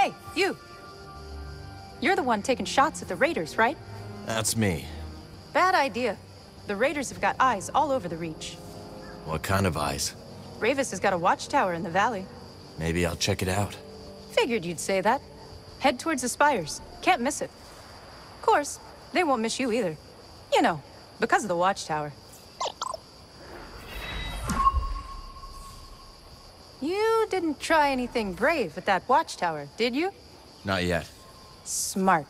Hey, you! You're the one taking shots at the Raiders, right? That's me. Bad idea. The Raiders have got eyes all over the Reach. What kind of eyes? Rayvis has got a watchtower in the valley. Maybe I'll check it out. Figured you'd say that. Head towards the spires. Can't miss it. Of course, they won't miss you either. You know, because of the watchtower. You didn't try anything brave at that watchtower, did you? Not yet. Smart.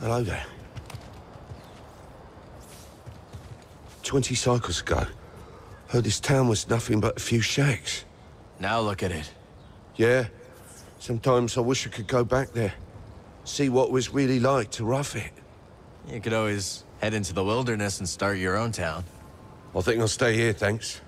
Hello there. Twenty cycles ago, heard this town was nothing but a few shacks. Now look at it. Yeah, sometimes I wish I could go back there. See what it was really like to rough it. You could always head into the wilderness and start your own town. I think I'll stay here, thanks.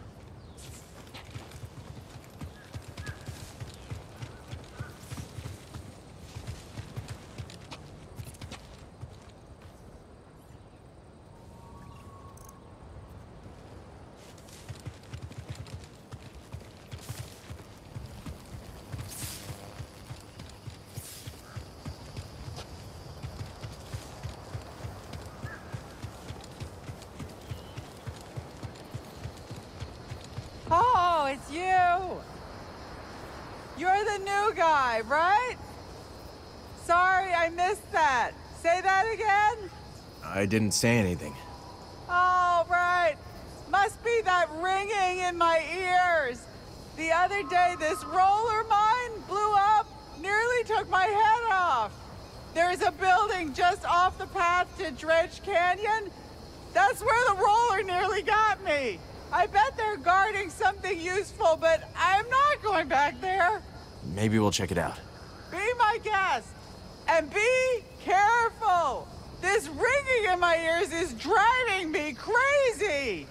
Oh, it's you! You're the new guy, right? Sorry, I missed that. Say that again? I didn't say anything. Oh, right. Must be that ringing in my ears. The other day, this roller mine blew up, nearly took my head off. There's a building just off the path to Dredge Canyon. That's where the roller nearly got me. I bet they're guarding something useful, but I'm not going back there. Maybe we'll check it out. Be my guest. And be careful. This ringing in my ears is driving me crazy.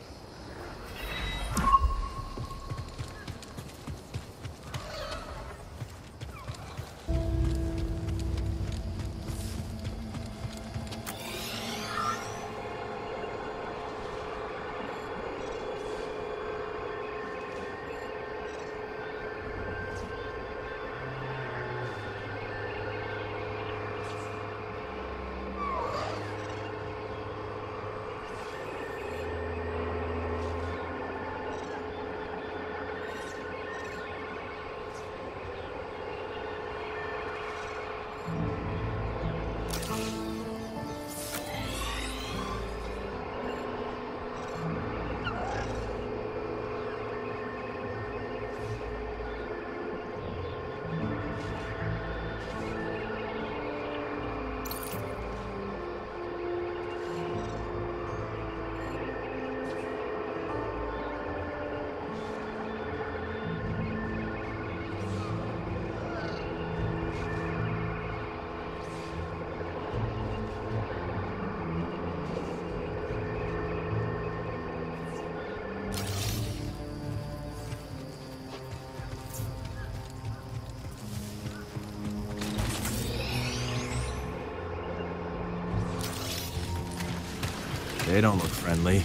They don't look friendly.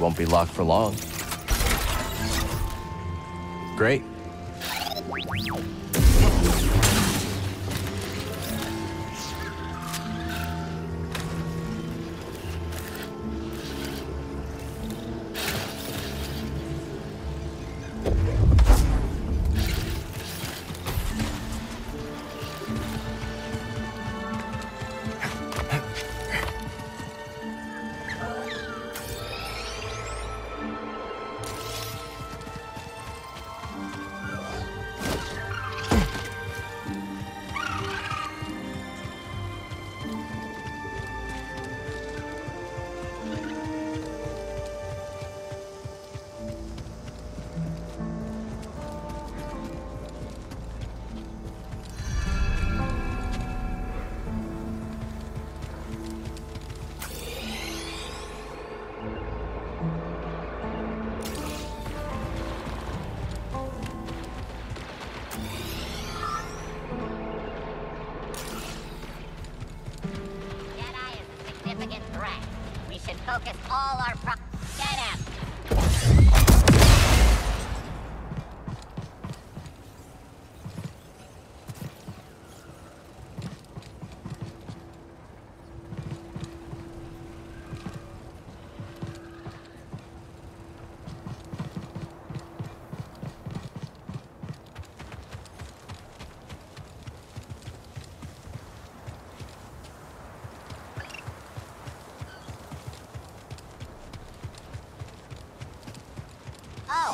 Won't be locked for long. Great.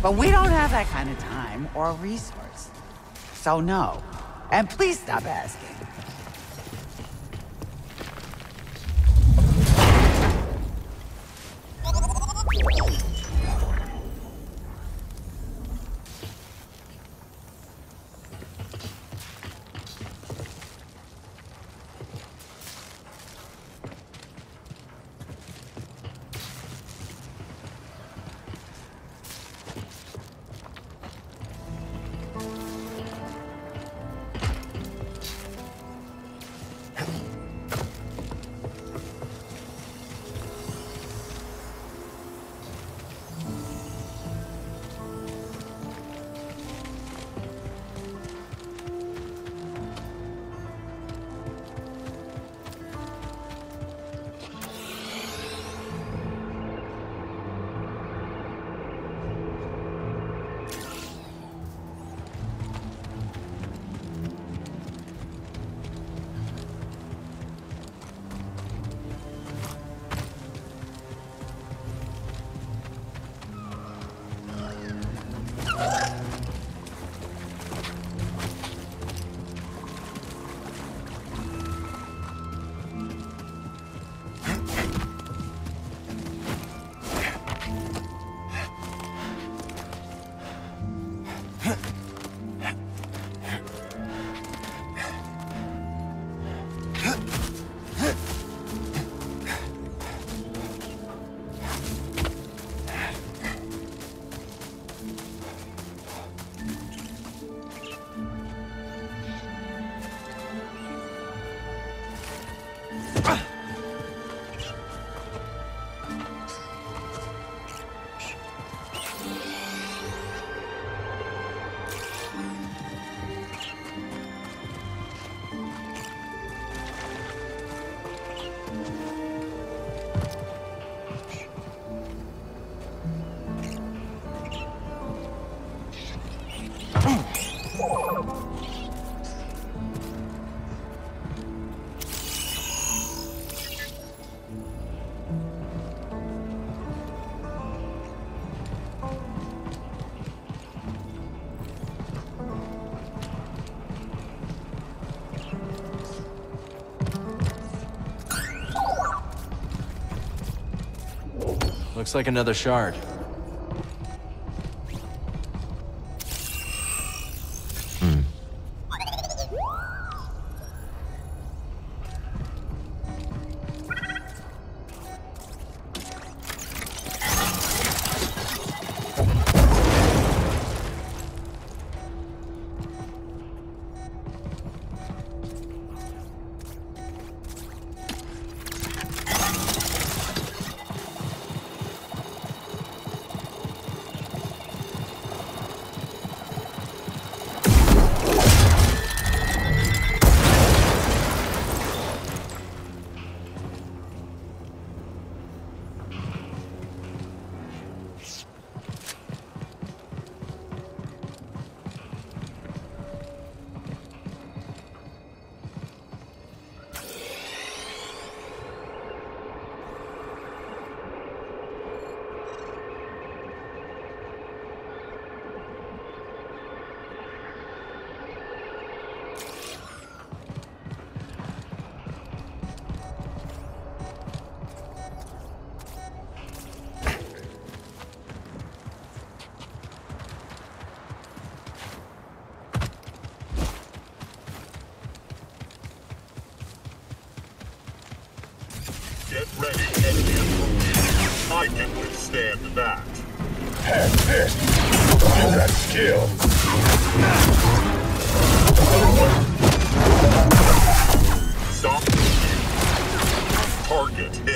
But we don't have that kind of time or resource. So no. And please stop asking. Looks like another shard. Target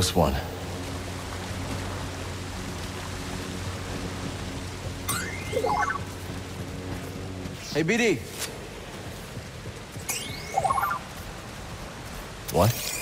Close one. Hey, BD. What?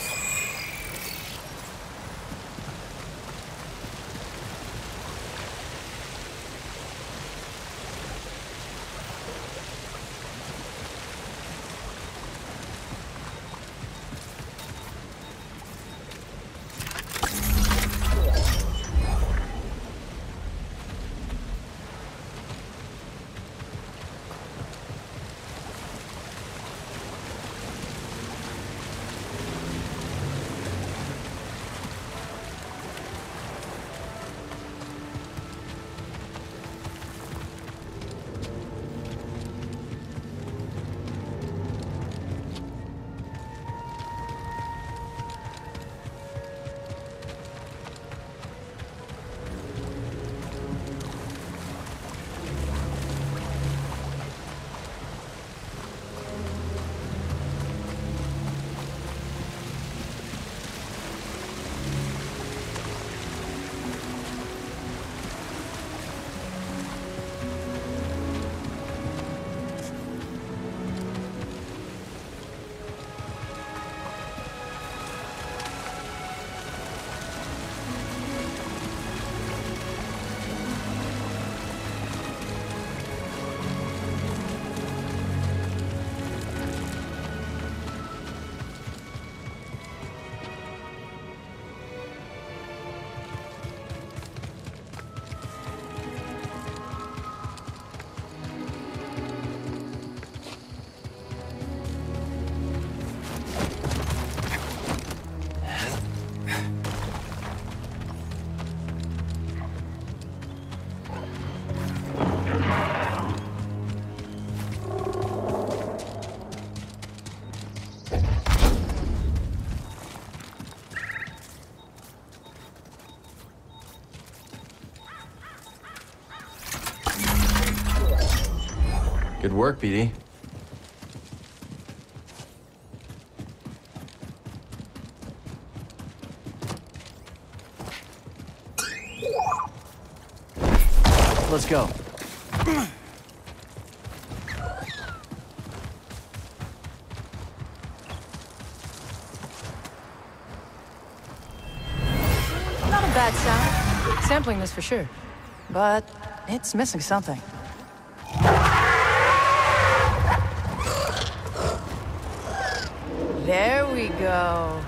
Good work, BD. Let's go. Not a bad sound. Sampling this for sure. But it's missing something. There we go.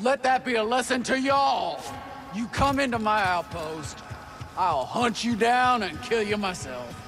Let that be a lesson to y'all. You come into my outpost, I'll hunt you down and kill you myself.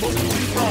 Must be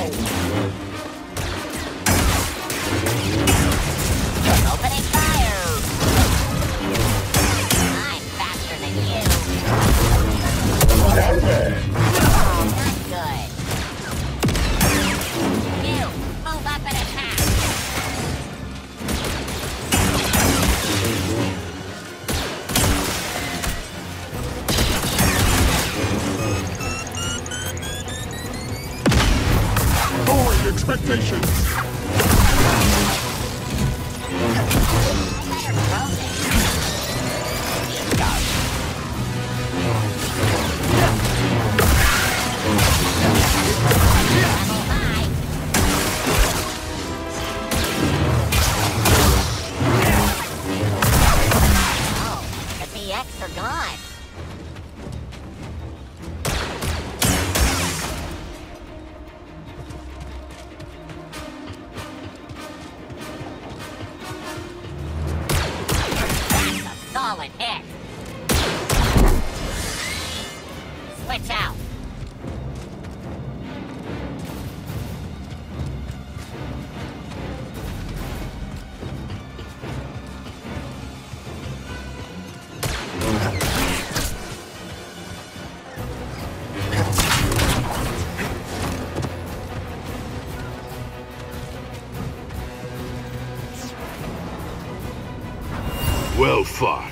fought,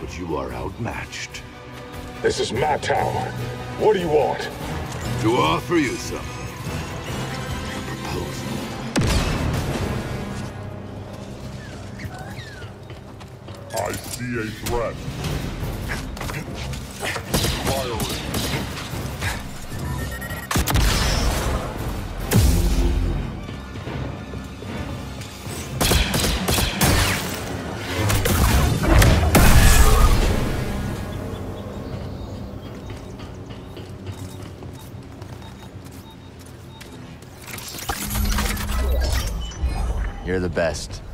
but you are outmatched. This is my tower. What do you want? To offer you something. A proposal. I see a threat. Firing. You're the best.